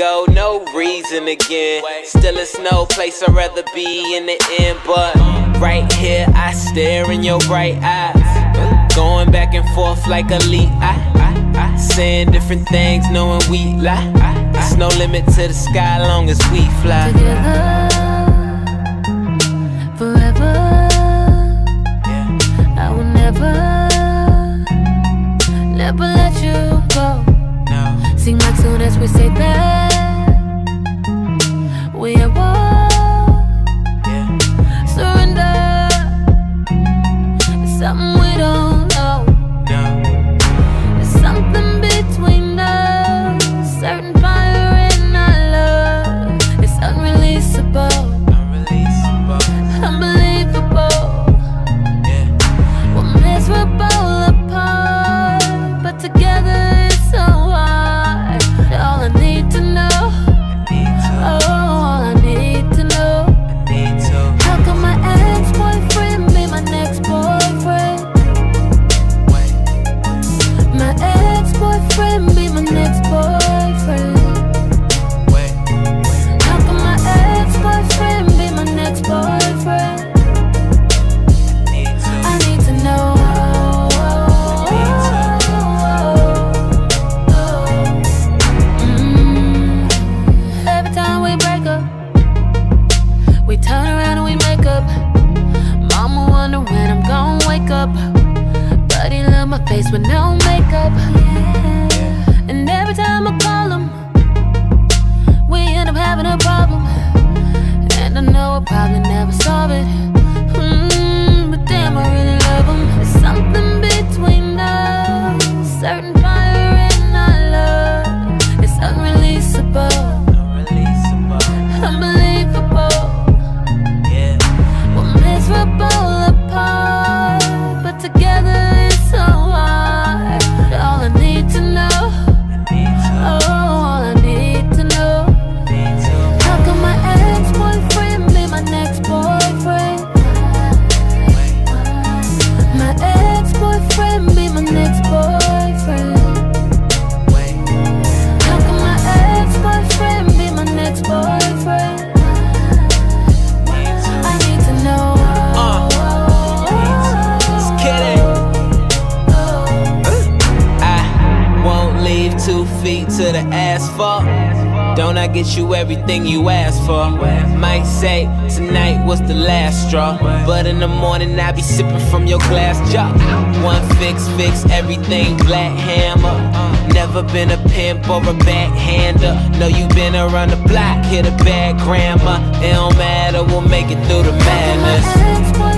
go, no reason again. Still, it's no place I'd rather be in the end, but right here I stare in your bright eyes. Going back and forth like a lead. I, I, I, saying different things, knowing we lie. There's no limit to the sky, long as we fly. Together, two feet to the asphalt. Don't I get you everything you asked for? Might say tonight was the last straw, but in the morning I be sipping from your glass jar. One fix, fix everything, black hammer. Never been a pimp or a backhander. Know you been around the block, hit a bad grandma. It don't matter, we'll make it through the madness.